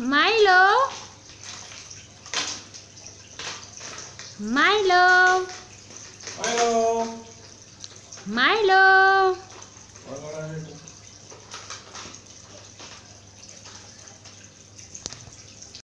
Milo. Milo. Milo. Milo.